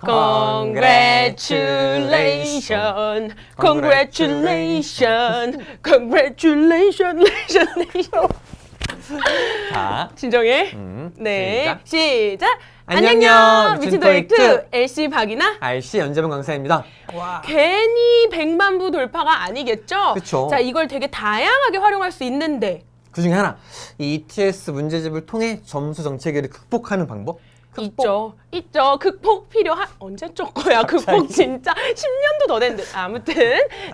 Congratulation, congratulation, congratulation, congratulation. 자, 진정해. 음, 네, 시작. 시작. 안녕요, 미친 토익2 LC 박이나 RC 연재분 강사입니다. 와. 괜히 100만 부 돌파가 아니겠죠? 그쵸. 자, 이걸 되게 다양하게 활용할 수 있는데 그 중에 하나, 이 ETS 문제집을 통해 점수 정체기를 극복하는 방법? 극복. 있죠. 있죠. 극복 필요한 언제 쪽 거야? 극복. 진짜 10년도 더된 듯. 아무튼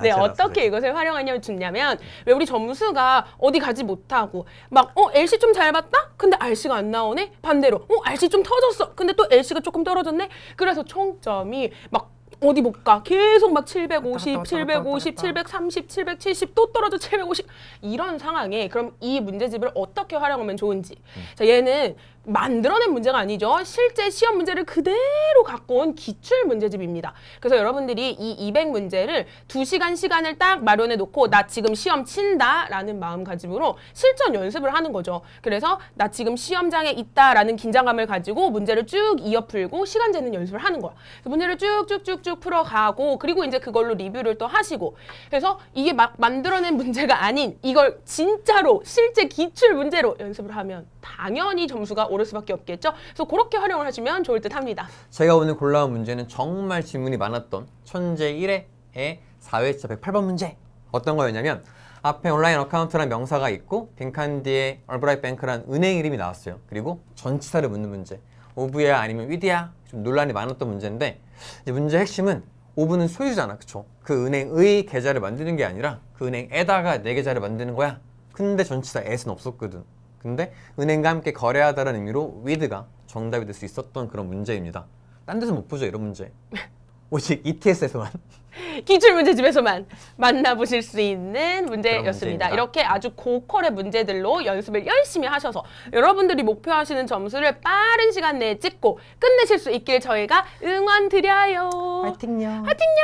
네 알았어, 어떻게. 이것을 활용하냐면 좋냐면 왜 우리 점수가 어디 가지 못하고 막 어 LC 좀 잘 봤다? 근데 RC가 안 나오네. 반대로 어 RC 좀 터졌어. 근데 또 LC가 조금 떨어졌네. 그래서 총점이 막 어디 못 가. 계속 막 750, 왔다, 750, 왔다, 730, 770 또 떨어져 750 이런 상황에 그럼 이 문제집을 어떻게 활용하면 좋은지. 자, 얘는 만들어낸 문제가 아니죠. 실제 시험 문제를 그대로 갖고 온 기출 문제집입니다. 그래서 여러분들이 이 200문제를 2시간 시간을 딱 마련해 놓고 나 지금 시험 친다 라는 마음가짐으로 실전 연습을 하는 거죠. 그래서 나 지금 시험장에 있다 라는 긴장감을 가지고 문제를 쭉 이어 풀고 시간 재는 연습을 하는 거야. 문제를 쭉쭉쭉쭉 풀어가고 그리고 이제 그걸로 리뷰를 또 하시고 그래서 이게 막 만들어낸 문제가 아닌 이걸 진짜로 실제 기출 문제로 연습을 하면 당연히 점수가 오를 수밖에 없겠죠. 그래서 그렇게 활용을 하시면 좋을 듯 합니다. 제가 오늘 골라온 문제는 정말 질문이 많았던 천제 1회의 4회차 108번 문제. 어떤 거였냐면 앞에 online account란 명사가 있고 빈칸 뒤에 Albright Bank란 은행 이름이 나왔어요. 그리고 전치사를 묻는 문제. of야 아니면 with야? 좀 논란이 많았던 문제인데 문제 핵심은 of는 소유잖아. 그쵸? 그 은행의 계좌를 만드는 게 아니라 그 은행에다가 내 계좌를 만드는 거야. 근데 전치사 at은 없었거든. 근데 은행과 함께 거래하다라는 의미로 with가 정답이 될 수 있었던 그런 문제입니다. 딴 데서 못 보죠 이런 문제. 오직 ETS에서만. 기출 문제집에서만 만나보실 수 있는 문제였습니다. 이렇게 아주 고퀄의 문제들로 연습을 열심히 하셔서 여러분들이 목표하시는 점수를 빠른 시간 내에 찍고 끝내실 수 있길 저희가 응원 드려요. 파이팅요. 파이팅요.